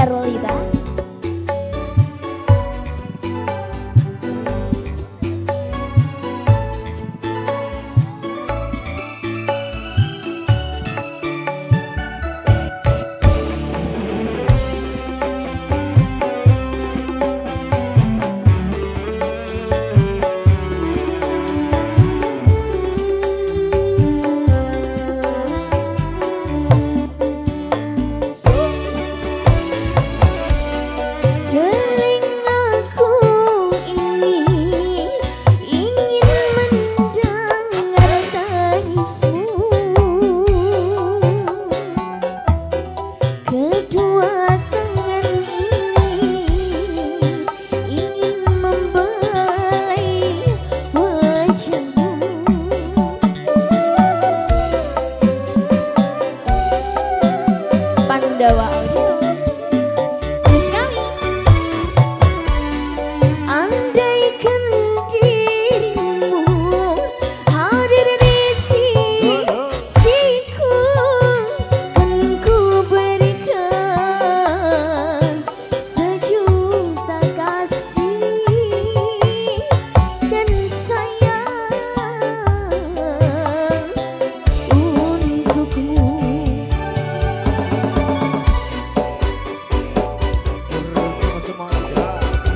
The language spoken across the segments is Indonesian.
Erlida. doa.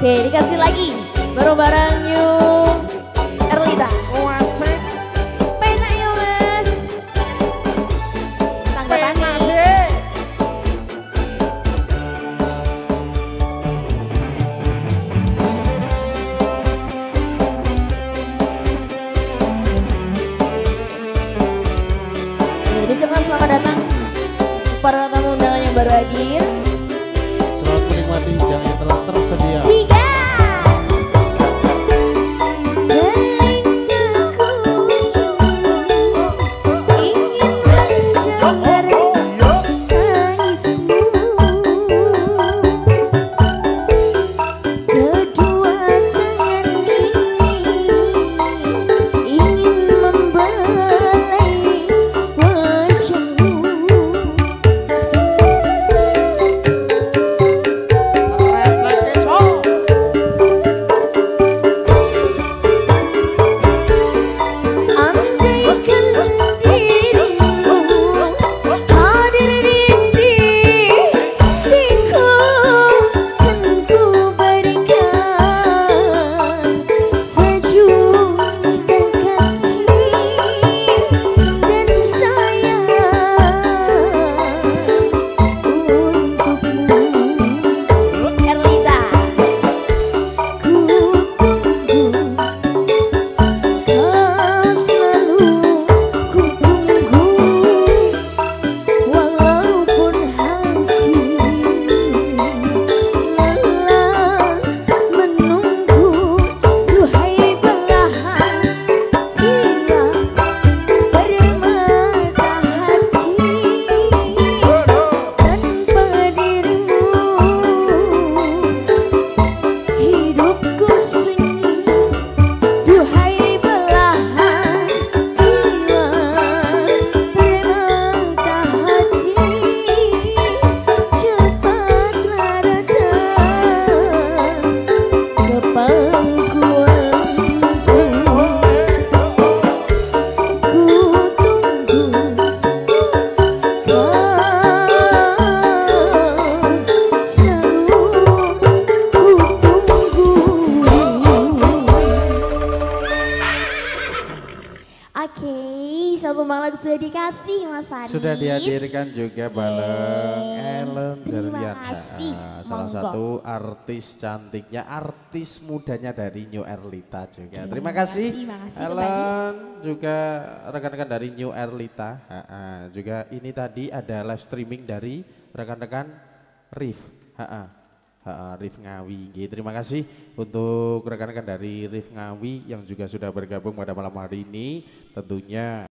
Oke, dikasih lagi bareng-bareng yuk Erlita. Pena yuk mas. Tanggapannya. Jadi coba selamat datang para tamu undangan yang baru hadir. Sudah dikasih Mas Faris. Sudah dihadirkan juga bareng. Ellen Terima Zerliana. kasih. Salah Monggo. satu artis cantiknya, artis mudanya dari New Erlita juga. Terima kasih makasih Ellen, juga rekan-rekan dari New Erlita. Ha, ha. Juga ini tadi ada live streaming dari rekan-rekan Rif. Ha, ha, Rif Ngawi. Gitu. Terima kasih untuk rekan-rekan dari Rif Ngawi yang juga sudah bergabung pada malam hari ini. Tentunya